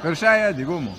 Per sai eh, di come?